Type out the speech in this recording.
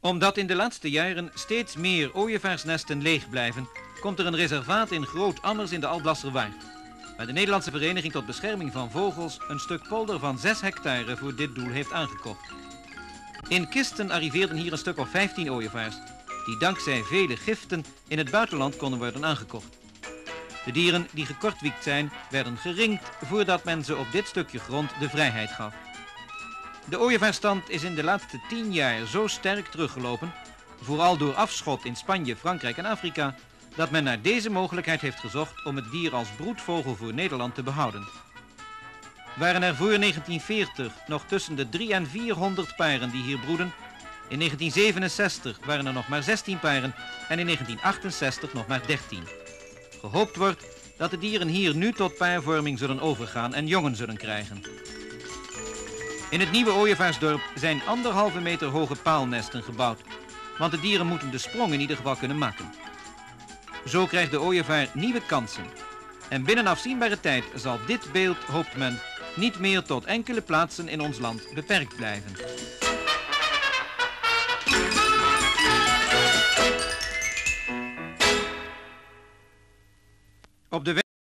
Omdat in de laatste jaren steeds meer ooievaarsnesten leeg blijven, komt er een reservaat in Groot Ammers in de Alblasserwaard. Waar de Nederlandse Vereniging tot Bescherming van Vogels een stuk polder van 6 hectare voor dit doel heeft aangekocht. In kisten arriveerden hier een stuk of 15 ooievaars, die dankzij vele giften in het buitenland konden worden aangekocht. De dieren die gekortwiekt zijn, werden geringd voordat men ze op dit stukje grond de vrijheid gaf. De ooievaarsstand is in de laatste 10 jaar zo sterk teruggelopen, vooral door afschot in Spanje, Frankrijk en Afrika, dat men naar deze mogelijkheid heeft gezocht om het dier als broedvogel voor Nederland te behouden. Waren er voor 1940 nog tussen de 3 en 400 paren die hier broeden, in 1967 waren er nog maar 16 paren en in 1968 nog maar 13. Gehoopt wordt dat de dieren hier nu tot paarvorming zullen overgaan en jongen zullen krijgen. In het nieuwe ooievaarsdorp zijn anderhalve meter hoge paalnesten gebouwd, want de dieren moeten de sprong in ieder geval kunnen maken. Zo krijgt de ooievaar nieuwe kansen. En binnen afzienbare tijd zal dit beeld, hoopt men, niet meer tot enkele plaatsen in ons land beperkt blijven. Op de